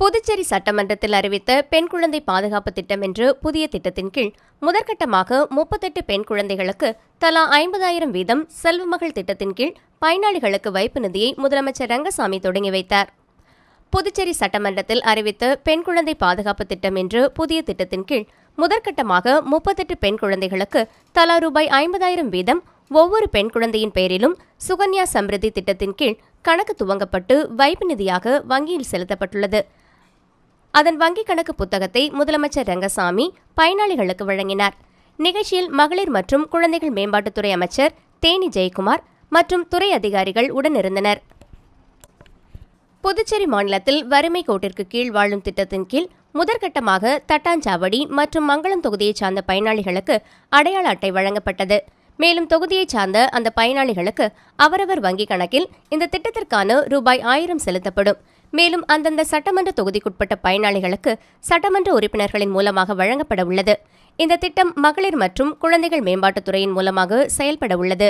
புதுச்சேரி சட்டமன்றத்தில் அறிவித்த பெண் குழந்தை பாதுகாப்பு திட்டம் என்ற புதிய திட்டத்தின் கீழ் முதற்கட்டமாக முப்பத்தெட்டு பெண் குழந்தைகளுக்கு தலா ஐம்பதாயிரம் வீதம் செல்வமகள் திட்டத்தின் கீழ் பயனாளிகளுக்கு வைப்பு நிதியை முதலமைச்சர் ரங்கசாமி தொடங்கி வைத்தார். புதுச்சேரி சட்டமன்றத்தில் அறிவித்த பெண் குழந்தை பாதுகாப்பு திட்டம் என்ற புதிய திட்டத்தின் கீழ் முதற்கட்டமாக முப்பத்தெட்டு பெண் குழந்தைகளுக்கு தலா ரூபாய் ஐம்பதாயிரம் வீதம் ஒவ்வொரு பெண் குழந்தையின் பெயரிலும் சுகன்யா சம்ரிதி திட்டத்தின் கீழ் கணக்கு துவங்கப்பட்டு வைப்பு நிதியாக வங்கியில் செலுத்தப்பட்டுள்ளது. அதன் வங்கிக் கணக்கு புத்தகத்தை முதலமைச்சர் ரங்கசாமி பயனாளிகளுக்கு வழங்கினார். நிகழ்ச்சியில் மகளிர் மற்றும் குழந்தைகள் மேம்பாட்டுத்துறை அமைச்சர் தேனி ஜெயக்குமார் மற்றும் துறை அதிகாரிகள் உடனிருந்தனர். புதுச்சேரி மாநிலத்தில் வறுமை கோட்டிற்கு கீழ் வாழும் திட்டத்தின் கீழ் முதற்கட்டமாக தட்டாஞ்சாவடி மற்றும் மங்களம் தொகுதியைச் சார்ந்த பயனாளிகளுக்கு அடையாள அட்டை வழங்கப்பட்டது. மேலும் தொகுதியைச் சார்ந்த அந்த பயனாளிகளுக்கு அவரவர் வங்கிக் கணக்கில் இந்த திட்டத்திற்கான ரூபாய் ஆயிரம் செலுத்தப்படும். மேலும் அந்தந்த சட்டமன்ற தொகுதிக்குட்பட்ட பயனாளிகளுக்கு சட்டமன்ற உறுப்பினர்களின் மூலமாக வழங்கப்பட உள்ளது. இந்த திட்டம் மகளிர் மற்றும் குழந்தைகள் மேம்பாட்டுத்துறையின் மூலமாக செயல்பட உள்ளது.